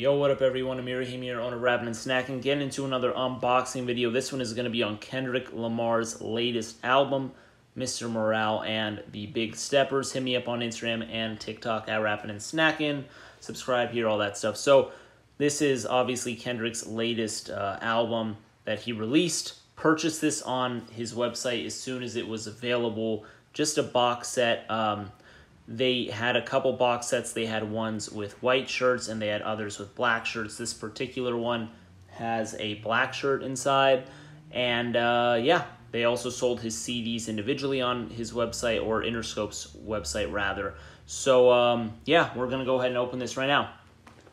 Yo, what up everyone? Amir here, owner of Rappin' and Snackin'. Getting into another unboxing video. This one is going to be on Kendrick Lamar's latest album, Mr. Morale and the Big Steppers. Hit me up on Instagram and TikTok at Rappin' and Snackin'. Subscribe here, all that stuff. So this is obviously Kendrick's latest uh, album that he released. Purchased this on his website as soon as it was available. Just a box set. Um, they had a couple box sets. They had ones with white shirts and they had others with black shirts. This particular one has a black shirt inside. And uh, yeah, they also sold his CDs individually on his website or Interscope's website rather. So um, yeah, we're going to go ahead and open this right now.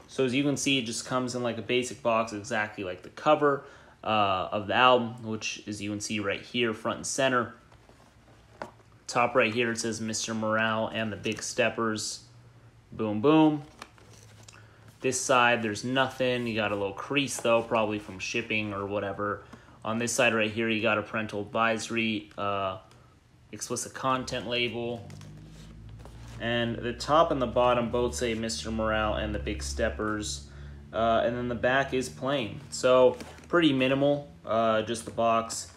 So as you can see, it just comes in like a basic box, exactly like the cover uh, of the album, which as you can see right here, front and center. Top right here, it says Mr. Morale and the Big Steppers. Boom, boom. This side, there's nothing. You got a little crease, though, probably from shipping or whatever. On this side right here, you got a parental advisory, uh, explicit content label. And the top and the bottom both say Mr. Morale and the Big Steppers. Uh, and then the back is plain. So, pretty minimal, uh, just the box.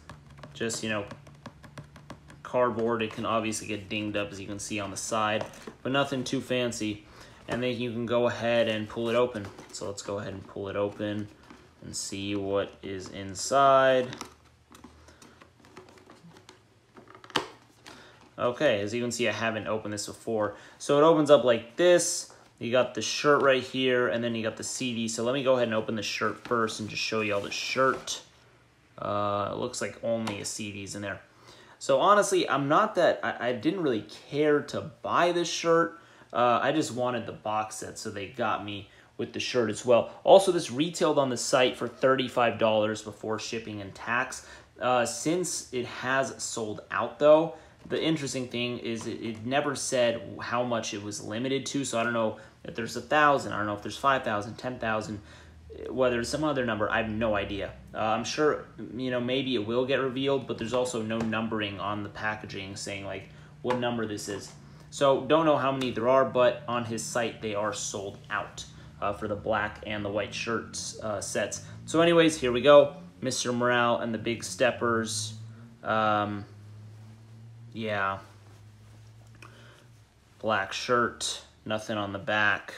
Just, you know, cardboard. It can obviously get dinged up as you can see on the side, but nothing too fancy. And then you can go ahead and pull it open. So let's go ahead and pull it open and see what is inside. Okay, as you can see, I haven't opened this before. So it opens up like this. You got the shirt right here, and then you got the CD. So let me go ahead and open the shirt first and just show you all the shirt. Uh, it looks like only a CD's in there. So honestly, I'm not that, I, I didn't really care to buy this shirt. Uh, I just wanted the box set, so they got me with the shirt as well. Also, this retailed on the site for $35 before shipping and tax. Uh, since it has sold out though, the interesting thing is it, it, never said how much it was limited to, so I don't know if there's a thousand, I don't know if there's 5,000, 10,000 whether it's some other number, I have no idea. Uh, I'm sure, you know, maybe it will get revealed, but there's also no numbering on the packaging saying like what number this is. So don't know how many there are, but on his site they are sold out uh, for the black and the white shirts uh, sets. So anyways, here we go. Mr. Morale and the Big Steppers. Um, yeah. Black shirt, nothing on the back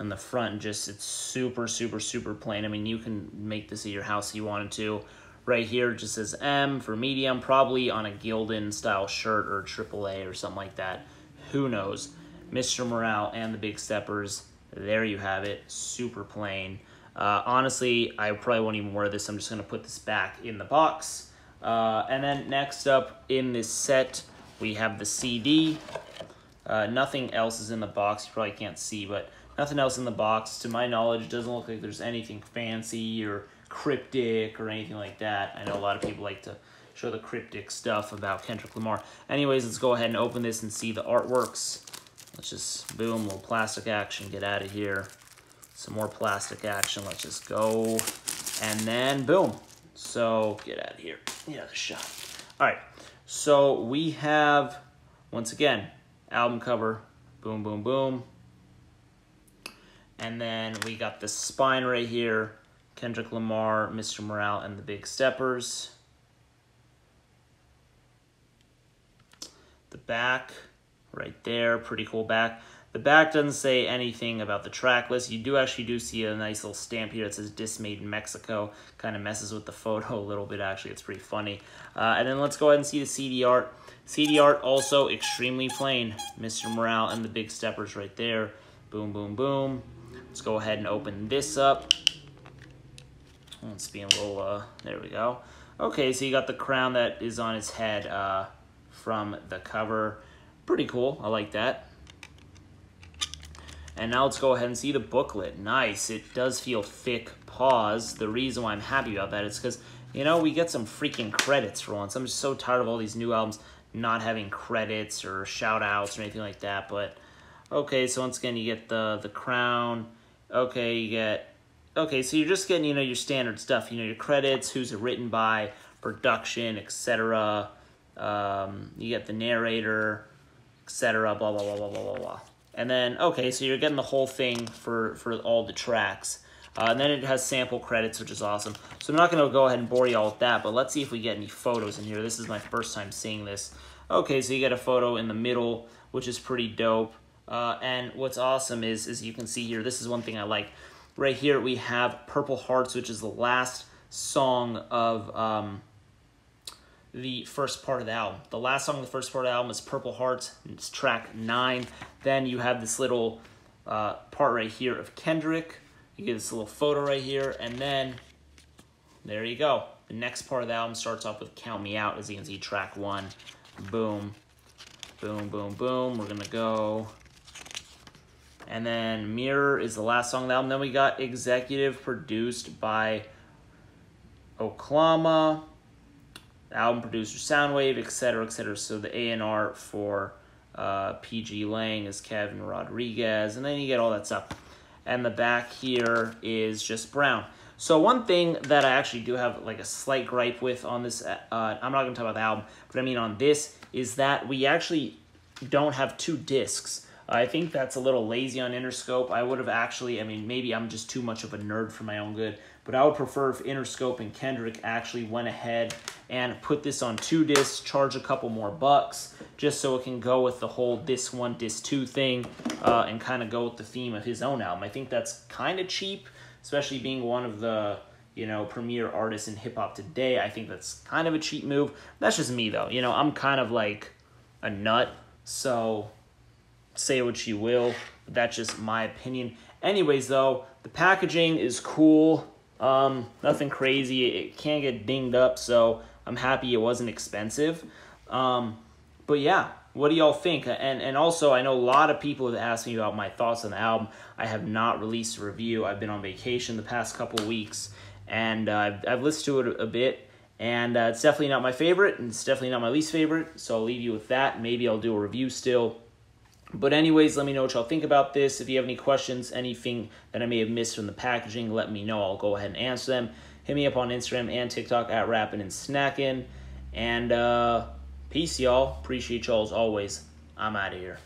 and the front just it's super super super plain. I mean you can make this at your house if you wanted to. Right here just says m for medium probably on a gildan style shirt or aaa or something like that. Who knows? Mr morale and the big steppers there you have it. Super plain. Uh, honestly i probably won't even wear this. I'm just going to put this back in the box. Uh, and then next up in this set we have the cd uh, nothing else is in the box. You probably can't see but Nothing else in the box. To my knowledge, doesn't look like there's anything fancy or cryptic or anything like that. I know a lot of people like to show the cryptic stuff about Kendrick Lamar. Anyways, let's go ahead and open this and see the artworks. Let's just, boom, little plastic action, get out of here. Some more plastic action, let's just go. And then, boom. So, get out of here. Yeah, the shot. All right, so we have, once again, album cover, boom, boom, boom. And then we got the spine right here. Kendrick Lamar, Mr. Morale, and the Big Steppers. The back right there, pretty cool back. The back doesn't say anything about the track list. You do actually do see a nice little stamp here that says Dismade in Mexico. Kind of messes with the photo a little bit, actually. It's pretty funny. Uh, and then let's go ahead and see the CD art. CD art also extremely plain. Mr. Morale and the Big Steppers right there. Boom, boom, boom. Let's go ahead and open this up. Let's be a little, uh, there we go. Okay, so you got the crown that is on his head uh, from the cover. Pretty cool, I like that. And now let's go ahead and see the booklet. Nice, it does feel thick pause. The reason why I'm happy about that is because, you know, we get some freaking credits for once. I'm just so tired of all these new albums not having credits or shout outs or anything like that. But, okay, so once again, you get the, the crown, Okay, you get, okay, so you're just getting, you know, your standard stuff, you know, your credits, who's it written by, production, etc. Um, you get the narrator, etc. Blah, blah, blah, blah, blah, blah, blah. And then, okay, so you're getting the whole thing for, for all the tracks. Uh, and then it has sample credits, which is awesome. So I'm not going to go ahead and bore you all with that, but let's see if we get any photos in here. This is my first time seeing this. Okay, so you get a photo in the middle, which is pretty dope. Uh, and what's awesome is, as you can see here, this is one thing I like. Right here we have Purple Hearts, which is the last song of um, the first part of the album. The last song of the first part of the album is Purple Hearts. It's track 9. Then you have this little uh, part right here of Kendrick. You get this little photo right here. And then, there you go. The next part of the album starts off with Count Me Out, as you can see, track 1. Boom. Boom, boom, boom. We're to go and then Mirror is the last song of the album. Then we got Executive produced by Oklama, album producer Soundwave, etc., etc. So the A&R for uh, PG Lang is Kevin Rodriguez, and then you get all that stuff. And the back here is just brown. So one thing that I actually do have like a slight gripe with on this, uh, I'm not to talk about the album, but I mean on this, is that we actually don't have two discs. I think that's a little lazy on Interscope. I would have actually, I mean, maybe I'm just too much of a nerd for my own good, but I would prefer if Interscope and Kendrick actually went ahead and put this on two discs, charge a couple more bucks, just so it can go with the whole disc one, disc two thing, uh, and kind of go with the theme of his own album. I think that's kind of cheap, especially being one of the you know, premier artists in hip hop today. I think that's kind of a cheap move. That's just me though. You know, I'm kind of like a nut, so say what you will. That's just my opinion. Anyways, though, the packaging is cool. Um, nothing crazy. It can't get dinged up, so I'm happy it wasn't expensive. Um, but yeah, what do y'all think? And and also, I know a lot of people have asked me about my thoughts on the album. I have not released a review. I've been on vacation the past couple weeks, and uh, I've, I've listened to it a bit. And uh, it's definitely not my favorite, and it's definitely not my least favorite. So I'll leave you with that. Maybe I'll do a review still. But anyways, let me know what y'all think about this. If you have any questions, anything that I may have missed from the packaging, let me know. I'll go ahead and answer them. Hit me up on Instagram and TikTok at Rappin' and Snackin'. And uh, peace, y'all. Appreciate y'all as always. I'm out of here.